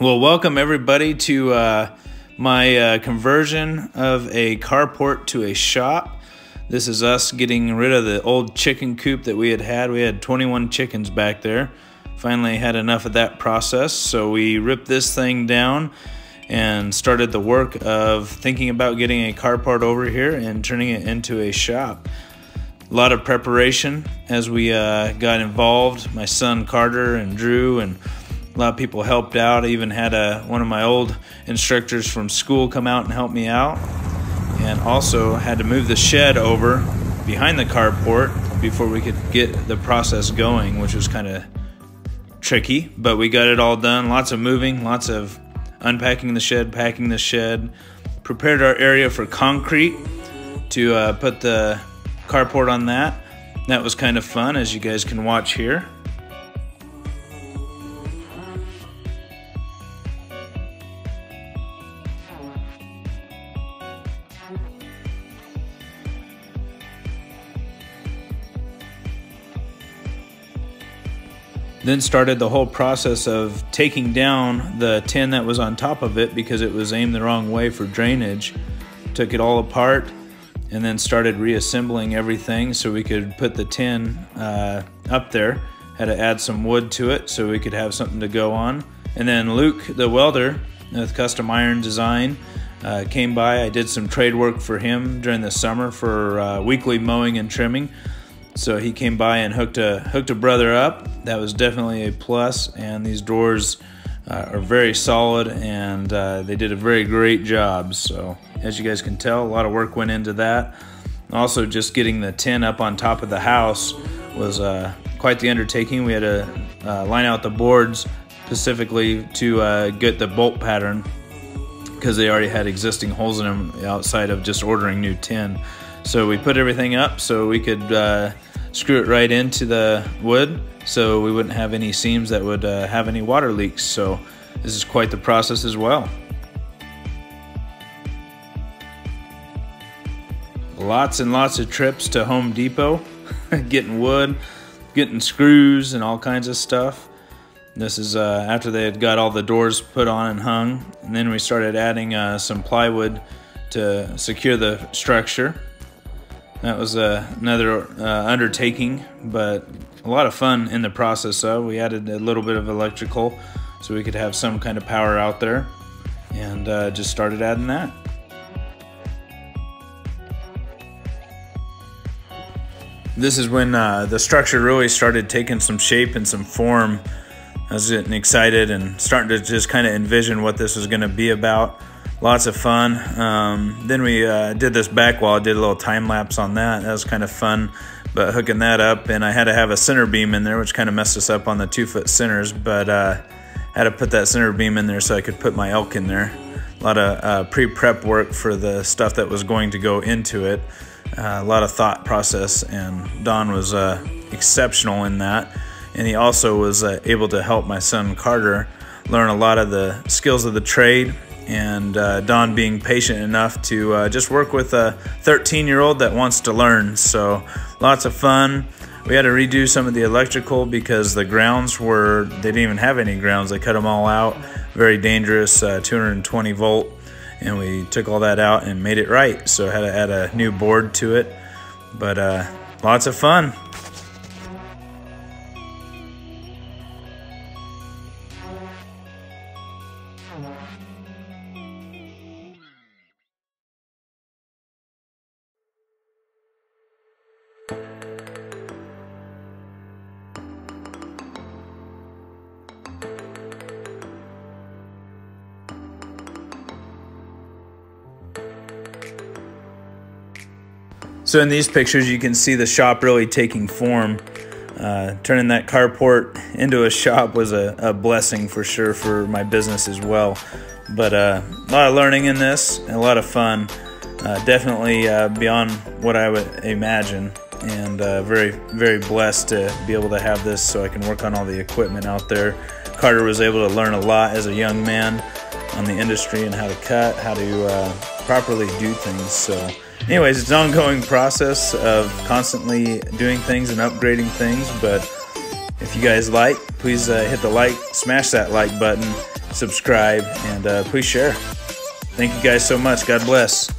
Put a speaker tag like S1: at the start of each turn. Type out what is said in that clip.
S1: Well, welcome everybody to uh, my uh, conversion of a carport to a shop. This is us getting rid of the old chicken coop that we had had. We had 21 chickens back there. Finally had enough of that process, so we ripped this thing down and started the work of thinking about getting a carport over here and turning it into a shop. A lot of preparation as we uh, got involved. My son Carter and Drew and a lot of people helped out. I even had a, one of my old instructors from school come out and help me out. And also had to move the shed over behind the carport before we could get the process going, which was kind of tricky, but we got it all done. Lots of moving, lots of unpacking the shed, packing the shed. Prepared our area for concrete to uh, put the carport on that. That was kind of fun, as you guys can watch here. Then started the whole process of taking down the tin that was on top of it because it was aimed the wrong way for drainage. Took it all apart and then started reassembling everything so we could put the tin uh, up there. Had to add some wood to it so we could have something to go on. And then Luke, the welder with Custom Iron Design, uh, came by. I did some trade work for him during the summer for uh, weekly mowing and trimming. So he came by and hooked a hooked a brother up. That was definitely a plus. And these doors uh, are very solid, and uh, they did a very great job. So as you guys can tell, a lot of work went into that. Also, just getting the tin up on top of the house was uh, quite the undertaking. We had to uh, line out the boards specifically to uh, get the bolt pattern because they already had existing holes in them outside of just ordering new tin. So we put everything up so we could uh, screw it right into the wood so we wouldn't have any seams that would uh, have any water leaks. So this is quite the process as well. Lots and lots of trips to Home Depot, getting wood, getting screws and all kinds of stuff. This is uh, after they had got all the doors put on and hung. And then we started adding uh, some plywood to secure the structure. That was uh, another uh, undertaking, but a lot of fun in the process of. We added a little bit of electrical so we could have some kind of power out there and uh, just started adding that. This is when uh, the structure really started taking some shape and some form. I was getting excited and starting to just kind of envision what this was going to be about lots of fun. Um, then we uh, did this back wall, did a little time lapse on that. That was kind of fun, but hooking that up, and I had to have a center beam in there, which kind of messed us up on the two foot centers, but uh, had to put that center beam in there so I could put my elk in there. A lot of uh, pre prep work for the stuff that was going to go into it. Uh, a lot of thought process, and Don was uh, exceptional in that. And he also was uh, able to help my son Carter learn a lot of the skills of the trade and uh, Don being patient enough to uh, just work with a 13 year old that wants to learn. So lots of fun. We had to redo some of the electrical because the grounds were, they didn't even have any grounds. They cut them all out. Very dangerous, uh, 220 volt. And we took all that out and made it right. So had to add a new board to it. But uh, lots of fun. So in these pictures, you can see the shop really taking form. Uh, turning that carport into a shop was a, a, blessing for sure for my business as well. But uh, a lot of learning in this, a lot of fun. Uh, definitely uh, beyond what I would imagine, and uh, very, very blessed to be able to have this so I can work on all the equipment out there. Carter was able to learn a lot as a young man on the industry and how to cut, how to uh, properly do things. So anyways, it's an ongoing process of constantly doing things and upgrading things. But if you guys like, please uh, hit the like, smash that like button, subscribe, and uh, please share. Thank you guys so much. God bless.